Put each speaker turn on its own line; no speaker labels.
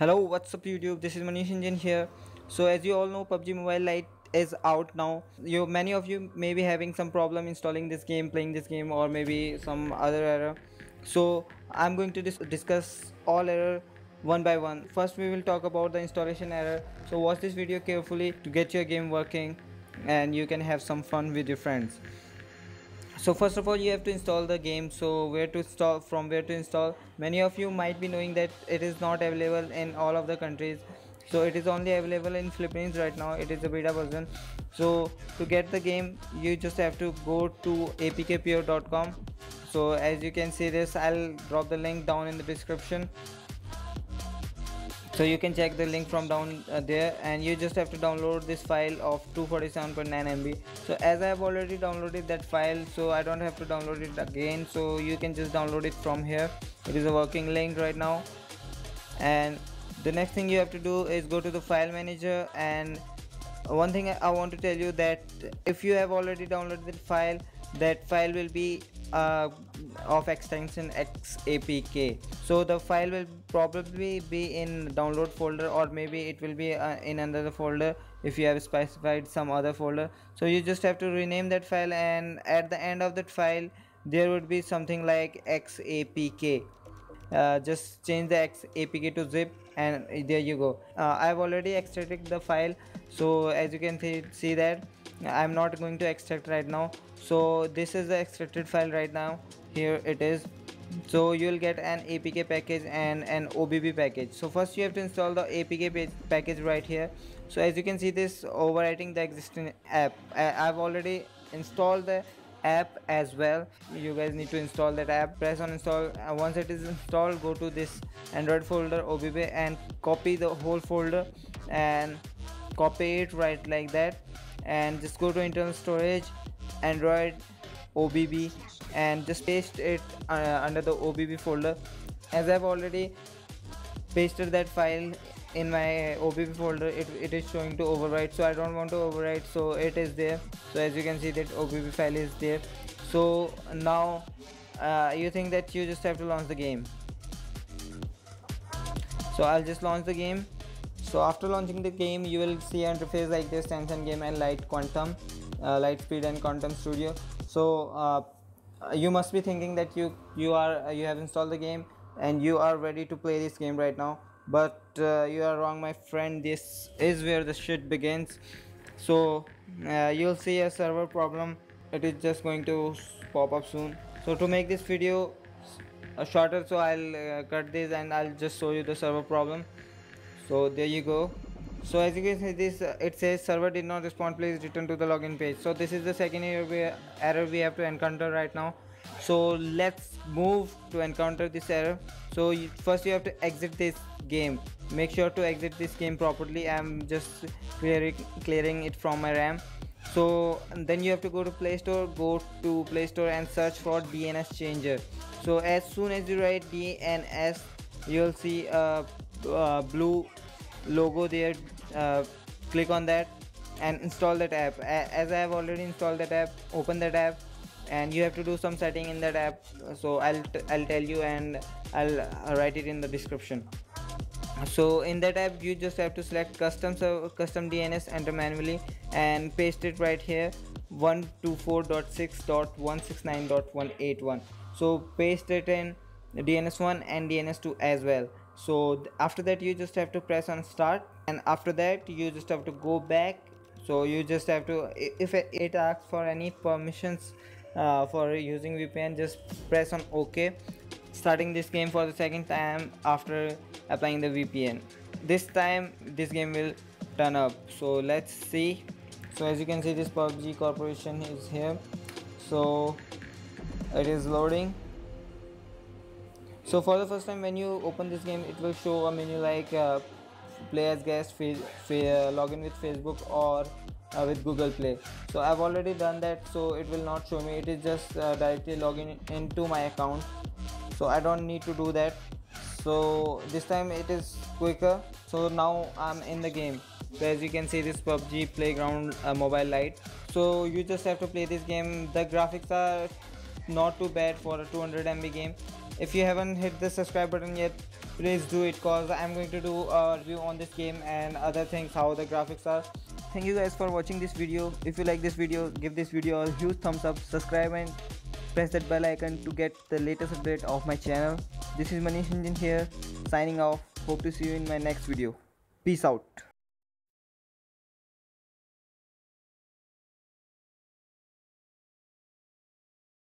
Hello, what's up YouTube? This is Manish Ingen here. So as you all know, PUBG Mobile Lite is out now. You many of you may be having some problem installing this game, playing this game, or maybe some other error. So I'm going to dis discuss all error one by one. First, we will talk about the installation error. So watch this video carefully to get your game working, and you can have some fun with your friends so first of all you have to install the game. So where to install from where to install? Many of you might be knowing that it is not available in all of the countries. So it is only available in philippines right now. It is a beta version. So to get the game you just have to go to apkpure.com so as you can see this i'll drop the link down in the description so you can check the link from down uh, there and you just have to download this file of 247.9 MB so as I have already downloaded that file so I don't have to download it again. So you can just download it from here. It is a working link right now. And the next thing you have to do is go to the file manager. And one thing I want to tell you that if you have already downloaded the file that file will be uh, of extension xapk so the file will probably be in download folder or maybe it will be uh, in another folder if you have specified some other folder. So you just have to rename that file and at the end of that file there would be something like xapk uh, just change the xapk to zip and there you go. Uh, i've already extracted the file. So as you can see, see that i'm not going to extract right now. So this is the extracted file right now. Here it is so you'll get an apk package and an obb package. So first you have to install the apk package right here. So as you can see this overwriting the existing app. I've already installed the app as well. You guys need to install that app. Press on install. Uh, once it is installed go to this android folder obb and copy the whole folder and copy it right like that. And just go to internal storage android obb and just paste it uh, under the obb folder. As i've already pasted that file in my obb folder it, it is showing to overwrite so i don't want to overwrite so it is there. So as you can see that obb file is there. So now uh, you think that you just have to launch the game. So i'll just launch the game. So after launching the game you will see an interface like this Tencent game and light quantum uh, light speed and quantum studio so uh, you must be thinking that you you are uh, you have installed the game and you are ready to play this game right now. But uh, you are wrong my friend. This is where the shit begins. So uh, you'll see a server problem it is just going to pop up soon. So to make this video uh, shorter so i'll cut this and i'll just show you the server problem. So there you go so as you can see this uh, it says server did not respond. Please return to the login page. So this is the second error we have to encounter right now. So let's move to encounter this error. So you, first you have to exit this game. Make sure to exit this game properly. I'm just clearing clearing it from my ram. So then you have to go to play store go to play store and search for dns changer. So as soon as you write dns you'll see a, a blue logo there uh, click on that and install that app. As i have already installed that app open that app and you have to do some setting in that app. So i'll i'll tell you and i'll uh, write it in the description. So in that app you just have to select custom custom dns enter manually and paste it right here 124.6.169.181 so paste it in dns1 and dns2 as well so after that you just have to press on start. And after that you just have to go back. So you just have to if it asks for any permissions uh, for using VPN just press on OK. Starting this game for the second time after applying the VPN this time this game will turn up. So let's see. So as you can see this PUBG corporation is here. So it is loading so for the first time when you open this game it will show a menu like uh, play as guest login with facebook or uh, with google play. So i've already done that so it will not show me. It is just uh, directly login into my account. So i don't need to do that. So this time it is quicker. So now i'm in the game. So as you can see this pubg playground uh, mobile lite so you just have to play this game. The graphics are not too bad for a 200 mb game if you haven't hit the subscribe button yet please do it cause i'm going to do a review on this game and other things how the graphics are. Thank you guys for watching this video. If you like this video give this video a huge thumbs up subscribe and press that bell icon to get the latest update of my channel. This is Manish Ingen here signing off. Hope to see you in my next video. Peace out